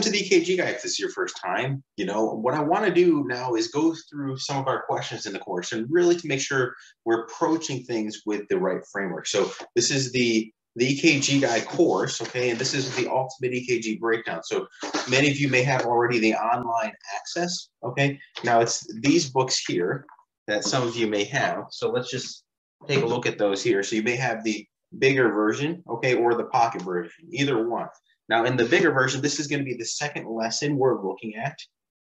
to the EKG guy. If this is your first time, you know, what I want to do now is go through some of our questions in the course and really to make sure we're approaching things with the right framework. So this is the the EKG guy course, okay, and this is the ultimate EKG breakdown. So many of you may have already the online access, okay. Now it's these books here that some of you may have. So let's just take a look at those here. So you may have the bigger version, okay, or the pocket version, either one. Now in the bigger version, this is going to be the second lesson we're looking at,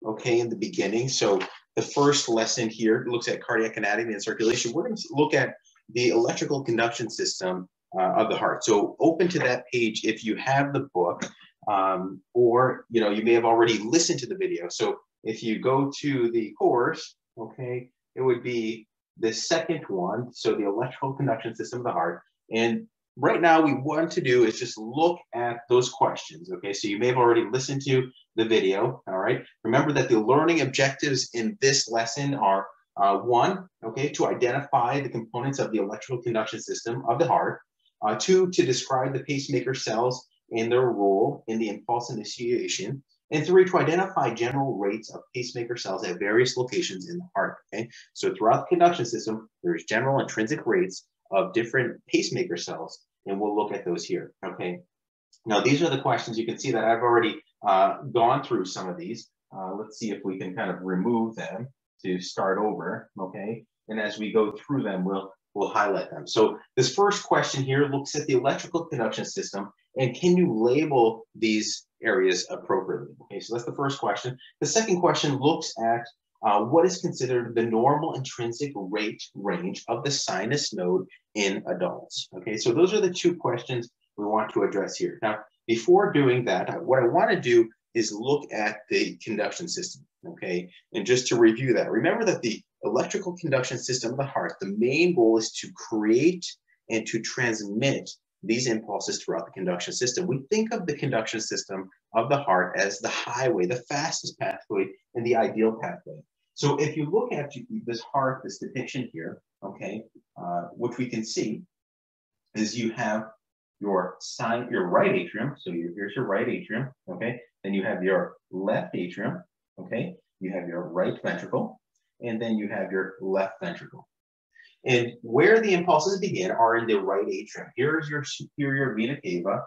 okay, in the beginning. So the first lesson here looks at cardiac anatomy and circulation. We're going to look at the electrical conduction system uh, of the heart. So open to that page if you have the book, um, or you know you may have already listened to the video. So if you go to the course, okay, it would be the second one. So the electrical conduction system of the heart, and right now we want to do is just look at those questions. Okay, so you may have already listened to the video. All right, remember that the learning objectives in this lesson are uh, one, okay, to identify the components of the electrical conduction system of the heart. Uh, two, to describe the pacemaker cells and their role in the impulse initiation. And three, to identify general rates of pacemaker cells at various locations in the heart. Okay, so throughout the conduction system, there's general intrinsic rates of different pacemaker cells and we'll look at those here, okay? Now, these are the questions. You can see that I've already uh, gone through some of these. Uh, let's see if we can kind of remove them to start over, okay? And as we go through them, we'll, we'll highlight them. So this first question here looks at the electrical conduction system and can you label these areas appropriately? Okay, so that's the first question. The second question looks at uh, what is considered the normal intrinsic rate range of the sinus node in adults? Okay, so those are the two questions we want to address here. Now, before doing that, what I want to do is look at the conduction system, okay? And just to review that, remember that the electrical conduction system of the heart, the main goal is to create and to transmit these impulses throughout the conduction system. We think of the conduction system of the heart as the highway, the fastest pathway, and the ideal pathway. So if you look at this heart, this depiction here, okay, uh, which we can see is you have your side, your right atrium. So here's your right atrium, okay. Then you have your left atrium, okay. You have your right ventricle, and then you have your left ventricle. And where the impulses begin are in the right atrium. Here's your superior vena cava,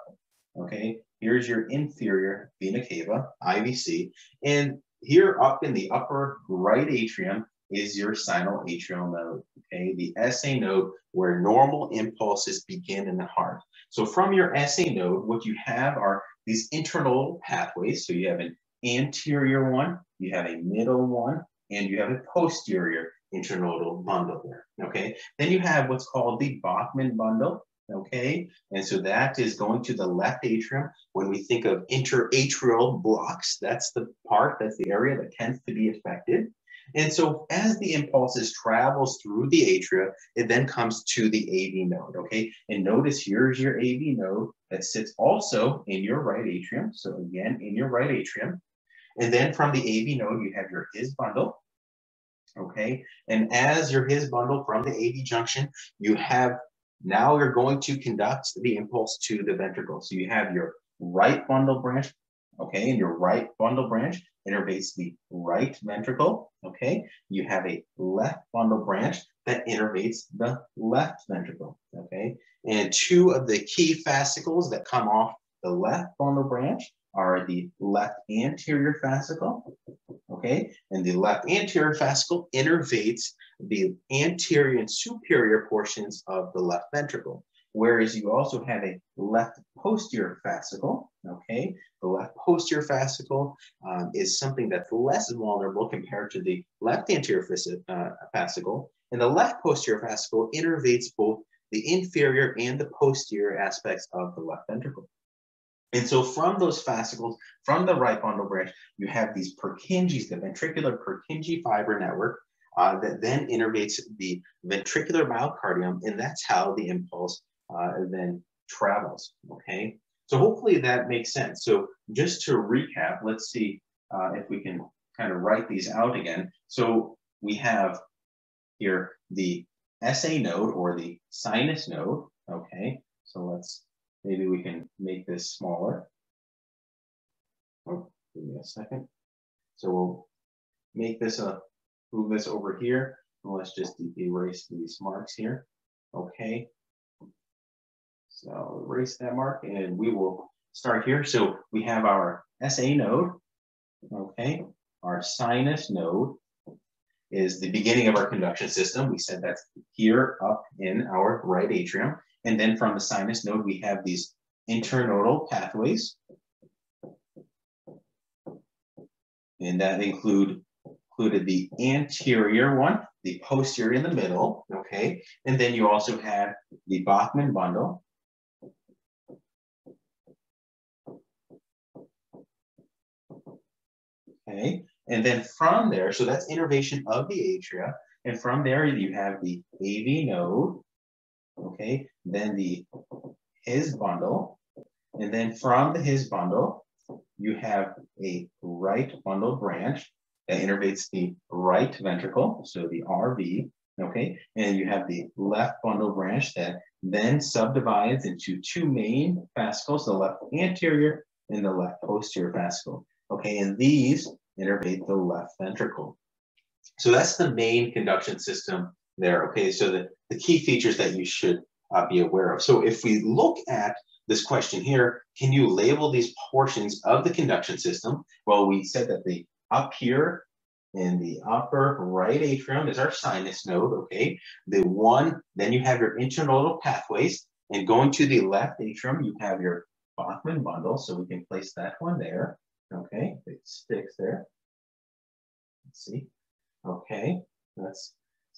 okay. Here's your inferior vena cava, IVC, and here up in the upper right atrium is your sinoatrial node, okay? The SA node where normal impulses begin in the heart. So from your SA node, what you have are these internodal pathways. So you have an anterior one, you have a middle one, and you have a posterior internodal bundle there, okay? Then you have what's called the Bachmann bundle, okay? And so that is going to the left atrium. When we think of interatrial blocks, that's the part, that's the area that tends to be affected. And so as the impulses travels through the atria, it then comes to the AV node, okay? And notice here's your AV node that sits also in your right atrium. So again, in your right atrium. And then from the AV node, you have your His bundle, okay? And as your His bundle from the AV junction, you have now you're going to conduct the impulse to the ventricle. So you have your right bundle branch, okay, and your right bundle branch innervates the right ventricle, okay? You have a left bundle branch that innervates the left ventricle, okay? And two of the key fascicles that come off the left bundle branch are the left anterior fascicle, okay? And the left anterior fascicle innervates the anterior and superior portions of the left ventricle. Whereas you also have a left posterior fascicle, okay? The left posterior fascicle um, is something that's less vulnerable compared to the left anterior uh, fascicle. And the left posterior fascicle innervates both the inferior and the posterior aspects of the left ventricle. And so from those fascicles, from the right bundle branch, you have these Purkinje's, the ventricular Purkinje fiber network, uh, that then innervates the ventricular myocardium, and that's how the impulse uh, then travels, okay? So hopefully that makes sense. So just to recap, let's see uh, if we can kind of write these out again. So we have here the SA node or the sinus node, okay? So let's Maybe we can make this smaller. Oh, give me a second. So we'll make this a, move this over here. And let's just erase these marks here. Okay. So erase that mark and we will start here. So we have our SA node. Okay. Our sinus node is the beginning of our conduction system. We said that's here up in our right atrium. And then from the sinus node, we have these internodal pathways. And that include included the anterior one, the posterior in the middle, okay? And then you also have the Bachmann bundle. Okay, and then from there, so that's innervation of the atria. And from there, you have the AV node, okay? Then the his bundle. And then from the his bundle, you have a right bundle branch that innervates the right ventricle, so the RV, okay? And you have the left bundle branch that then subdivides into two main fascicles, the left anterior and the left posterior fascicle, okay? And these innervate the left ventricle. So that's the main conduction system there, okay? So the, the key features that you should uh, be aware of. So if we look at this question here, can you label these portions of the conduction system? Well, we said that the up here in the upper right atrium is our sinus node, okay? The one, then you have your internodal pathways, and going to the left atrium, you have your Bachmann bundle, so we can place that one there. Okay, it sticks there. Let's see. Okay, let's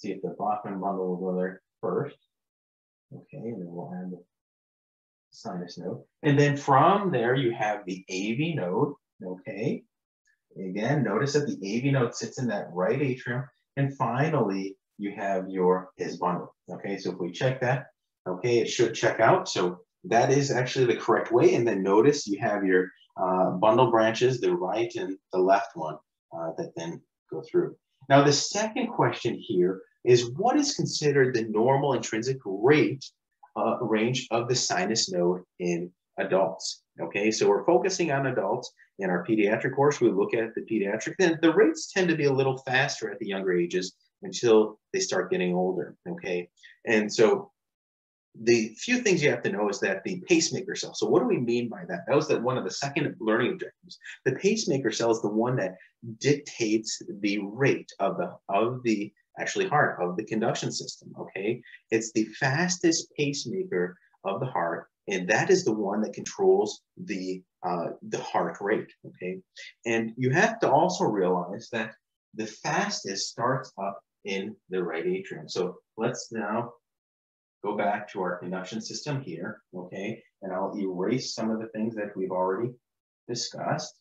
see if the Bachmann bundle will go there first. Okay, and then we'll add the sinus node. And then from there, you have the AV node. Okay, again, notice that the AV node sits in that right atrium. And finally, you have your his bundle. Okay, so if we check that, okay, it should check out. So that is actually the correct way. And then notice you have your uh, bundle branches, the right and the left one uh, that then go through. Now, the second question here is what is considered the normal intrinsic rate uh, range of the sinus node in adults? Okay, so we're focusing on adults. In our pediatric course, we look at the pediatric, then the rates tend to be a little faster at the younger ages until they start getting older. Okay, and so the few things you have to know is that the pacemaker cell. So what do we mean by that? That was the, one of the second learning objectives. The pacemaker cell is the one that dictates the rate of the of the actually heart of the conduction system. Okay, it's the fastest pacemaker of the heart, and that is the one that controls the uh, the heart rate. Okay, and you have to also realize that the fastest starts up in the right atrium. So let's now go back to our conduction system here, okay? And I'll erase some of the things that we've already discussed,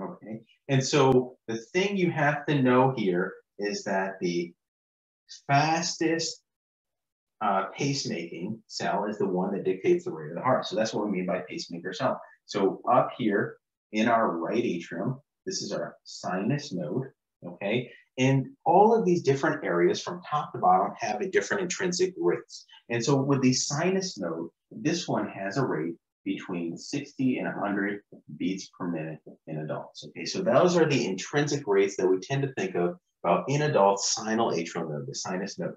okay? And so the thing you have to know here is that the fastest uh, pacemaking cell is the one that dictates the rate of the heart. So that's what we mean by pacemaker cell. So up here in our right atrium, this is our sinus node, okay? And all of these different areas from top to bottom have a different intrinsic rates. And so with the sinus node, this one has a rate between 60 and 100 beats per minute in adults. Okay, so those are the intrinsic rates that we tend to think of about in adults sinoatrial node, the sinus node.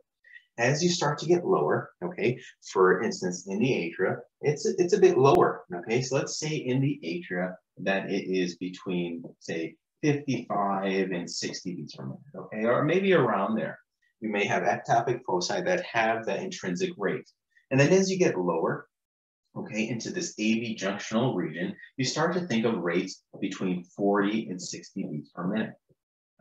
As you start to get lower, okay, for instance, in the atria, it's a, it's a bit lower, okay? So let's say in the atria that it is between, say, 55 and 60 beats per minute, okay? Or maybe around there. You may have ectopic foci that have that intrinsic rate. And then as you get lower, okay, into this AV junctional region, you start to think of rates between 40 and 60 beats per minute,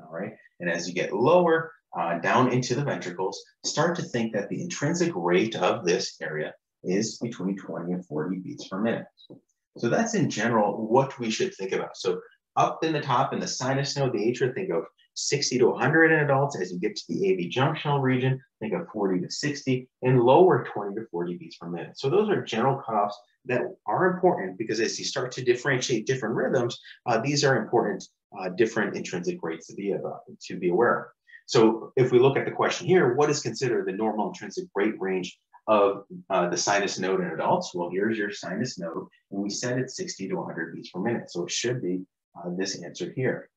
all right? And as you get lower, uh, down into the ventricles, start to think that the intrinsic rate of this area is between 20 and 40 beats per minute. So that's in general what we should think about. So up in the top in the sinus node, the atria, think of 60 to 100 in adults. As you get to the AV junctional region, think of 40 to 60, and lower 20 to 40 beats per minute. So those are general cutoffs that are important because as you start to differentiate different rhythms, uh, these are important uh, different intrinsic rates to be about, to be aware of. So if we look at the question here, what is considered the normal intrinsic rate range of uh, the sinus node in adults? Well, here's your sinus node, and we set it 60 to 100 beats per minute. So it should be uh, this answer here.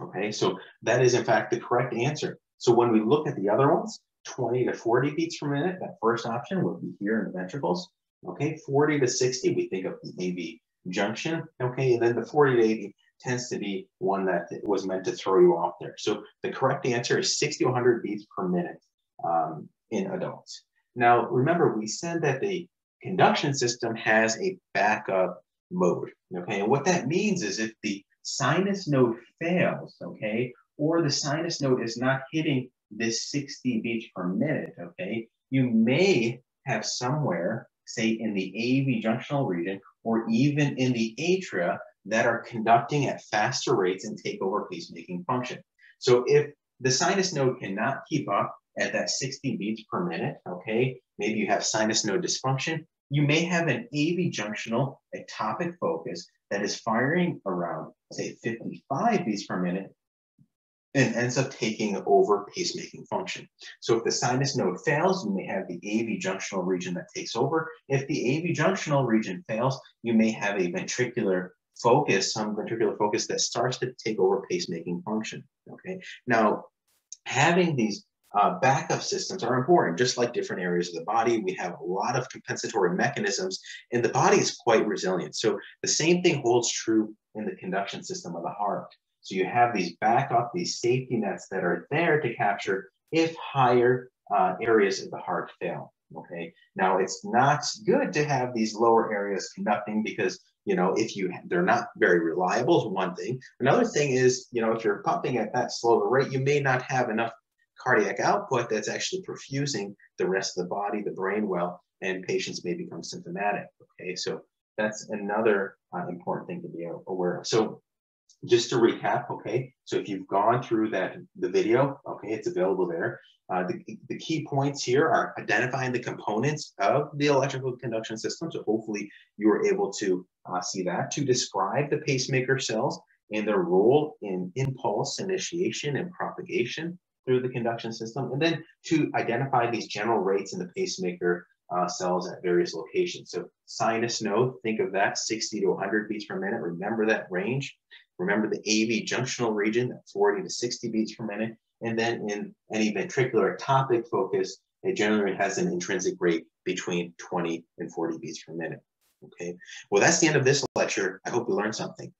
Okay, so that is in fact the correct answer. So when we look at the other ones, 20 to 40 beats per minute, that first option would be here in the ventricles. Okay, 40 to 60, we think of the AV junction. Okay, and then the 40 to 80 tends to be one that was meant to throw you off there. So the correct answer is 60 to 100 beats per minute um, in adults. Now, remember, we said that the conduction system has a backup mode. Okay, and what that means is if the sinus node fails, okay, or the sinus node is not hitting this 60 beats per minute, okay, you may have somewhere, say in the AV junctional region, or even in the atria that are conducting at faster rates and take over pacemaking function. So if the sinus node cannot keep up at that 60 beats per minute, okay, maybe you have sinus node dysfunction, you may have an AV junctional ectopic focus that is firing around, say, 55 beats per minute and ends up taking over pacemaking function. So if the sinus node fails, you may have the AV junctional region that takes over. If the AV junctional region fails, you may have a ventricular focus, some ventricular focus that starts to take over pacemaking function. Okay. Now, having these uh, backup systems are important, just like different areas of the body. We have a lot of compensatory mechanisms, and the body is quite resilient. So the same thing holds true in the conduction system of the heart. So you have these backup, these safety nets that are there to capture if higher uh, areas of the heart fail. Okay. Now it's not good to have these lower areas conducting because you know if you they're not very reliable is one thing. Another thing is you know if you're pumping at that slow rate, you may not have enough cardiac output that's actually perfusing the rest of the body, the brain well, and patients may become symptomatic. Okay, so that's another uh, important thing to be aware of. So just to recap, okay, so if you've gone through that the video, okay, it's available there. Uh, the, the key points here are identifying the components of the electrical conduction system. So hopefully you were able to uh, see that. To describe the pacemaker cells and their role in impulse initiation and propagation through the conduction system, and then to identify these general rates in the pacemaker uh, cells at various locations. So sinus node, think of that 60 to 100 beats per minute. Remember that range. Remember the AV junctional region, 40 to 60 beats per minute. And then in any ventricular ectopic focus, it generally has an intrinsic rate between 20 and 40 beats per minute. Okay, well, that's the end of this lecture. I hope you learned something.